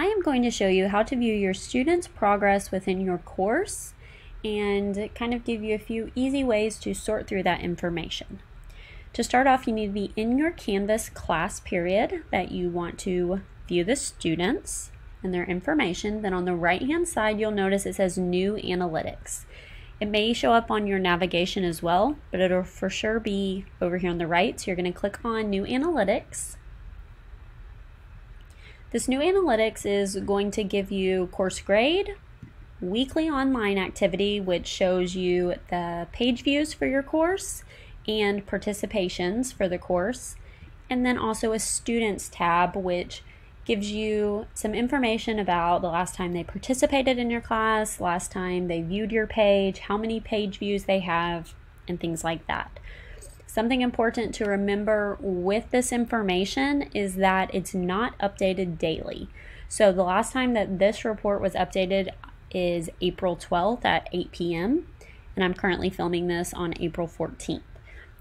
I am going to show you how to view your students' progress within your course and kind of give you a few easy ways to sort through that information. To start off, you need to be in your Canvas class period that you want to view the students and their information. Then on the right hand side, you'll notice it says New Analytics. It may show up on your navigation as well, but it'll for sure be over here on the right. So you're going to click on New Analytics. This new analytics is going to give you course grade, weekly online activity, which shows you the page views for your course and participations for the course, and then also a students tab, which gives you some information about the last time they participated in your class, last time they viewed your page, how many page views they have, and things like that. Something important to remember with this information is that it's not updated daily. So the last time that this report was updated is April 12th at 8 p.m. and I'm currently filming this on April 14th.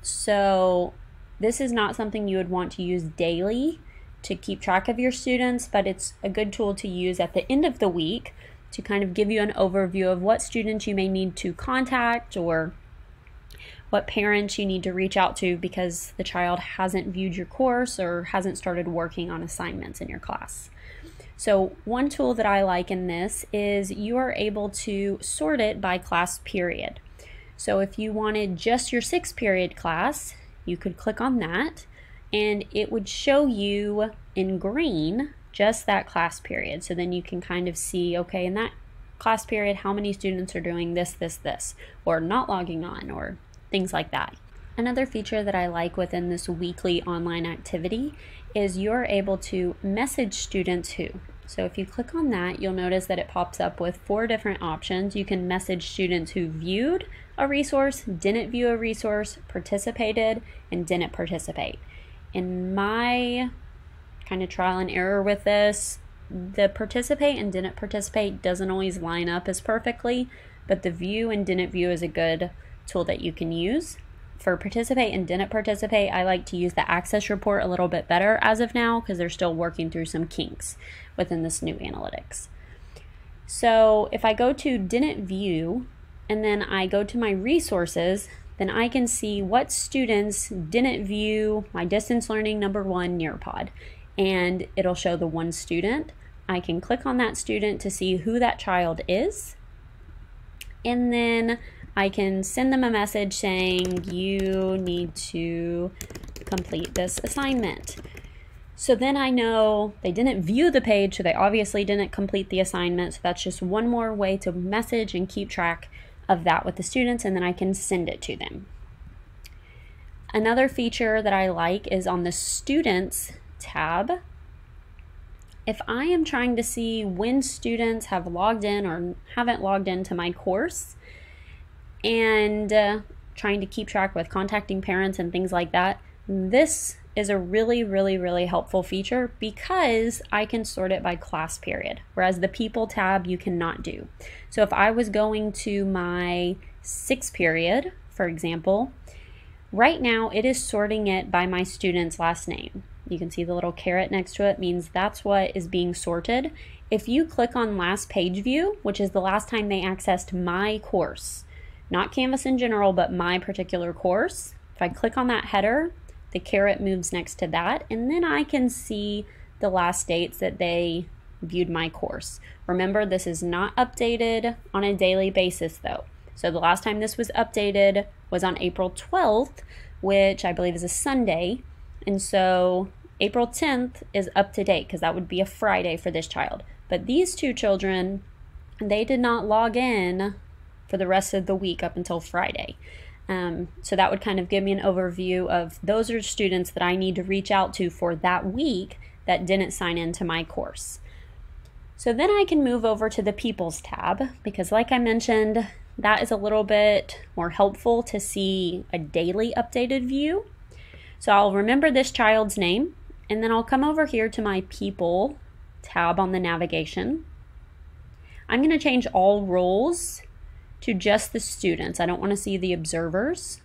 So this is not something you would want to use daily to keep track of your students, but it's a good tool to use at the end of the week to kind of give you an overview of what students you may need to contact or what parents you need to reach out to because the child hasn't viewed your course or hasn't started working on assignments in your class. So one tool that I like in this is you are able to sort it by class period. So if you wanted just your sixth period class, you could click on that and it would show you in green just that class period. So then you can kind of see, okay, in that class period, how many students are doing this, this, this, or not logging on, or things like that. Another feature that I like within this weekly online activity is you're able to message students who. So if you click on that, you'll notice that it pops up with four different options. You can message students who viewed a resource, didn't view a resource, participated, and didn't participate. In my kind of trial and error with this, the participate and didn't participate doesn't always line up as perfectly, but the view and didn't view is a good tool that you can use. For participate and didn't participate, I like to use the access report a little bit better as of now because they're still working through some kinks within this new analytics. So if I go to didn't view and then I go to my resources, then I can see what students didn't view my distance learning number one Nearpod. And it'll show the one student. I can click on that student to see who that child is. And then I can send them a message saying you need to complete this assignment. So then I know they didn't view the page, so they obviously didn't complete the assignment. So that's just one more way to message and keep track of that with the students, and then I can send it to them. Another feature that I like is on the Students tab. If I am trying to see when students have logged in or haven't logged into my course, and uh, trying to keep track with contacting parents and things like that, this is a really, really, really helpful feature because I can sort it by class period, whereas the people tab you cannot do. So if I was going to my sixth period, for example, right now it is sorting it by my student's last name. You can see the little caret next to it means that's what is being sorted. If you click on last page view, which is the last time they accessed my course, not Canvas in general, but my particular course. If I click on that header, the caret moves next to that, and then I can see the last dates that they viewed my course. Remember, this is not updated on a daily basis though. So the last time this was updated was on April 12th, which I believe is a Sunday. And so April 10th is up to date because that would be a Friday for this child. But these two children, they did not log in for the rest of the week up until Friday. Um, so that would kind of give me an overview of those are students that I need to reach out to for that week that didn't sign into my course. So then I can move over to the Peoples tab because like I mentioned, that is a little bit more helpful to see a daily updated view. So I'll remember this child's name and then I'll come over here to my People tab on the navigation. I'm going to change all roles to just the students. I don't want to see the observers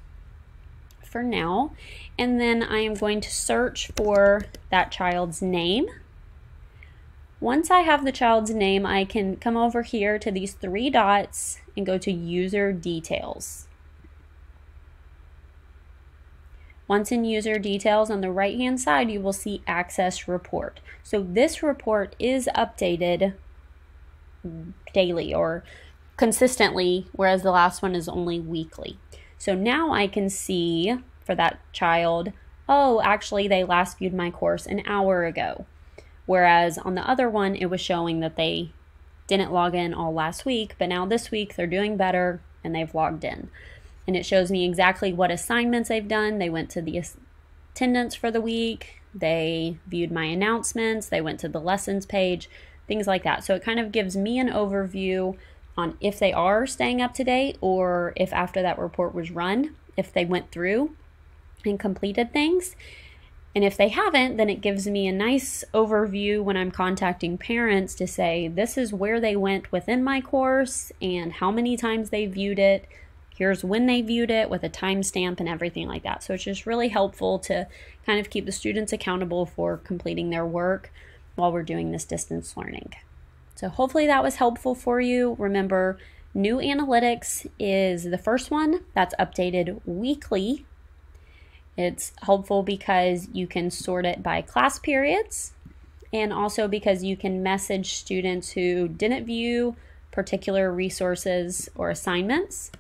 for now. And then I am going to search for that child's name. Once I have the child's name, I can come over here to these three dots and go to user details. Once in user details on the right hand side, you will see access report. So this report is updated daily or consistently, whereas the last one is only weekly. So now I can see for that child, oh, actually they last viewed my course an hour ago. Whereas on the other one, it was showing that they didn't log in all last week, but now this week they're doing better and they've logged in and it shows me exactly what assignments they've done. They went to the attendance for the week, they viewed my announcements, they went to the lessons page, things like that. So it kind of gives me an overview on if they are staying up to date or if after that report was run, if they went through and completed things. And if they haven't, then it gives me a nice overview when I'm contacting parents to say, this is where they went within my course and how many times they viewed it Here's when they viewed it with a timestamp and everything like that. So it's just really helpful to kind of keep the students accountable for completing their work while we're doing this distance learning. So hopefully that was helpful for you. Remember, new analytics is the first one that's updated weekly. It's helpful because you can sort it by class periods and also because you can message students who didn't view particular resources or assignments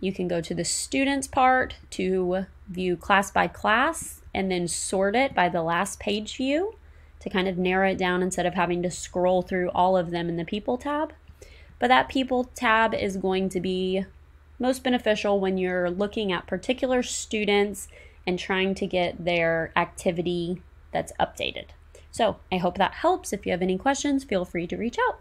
you can go to the students part to view class by class and then sort it by the last page view to kind of narrow it down instead of having to scroll through all of them in the people tab. But that people tab is going to be most beneficial when you're looking at particular students and trying to get their activity that's updated. So I hope that helps. If you have any questions, feel free to reach out.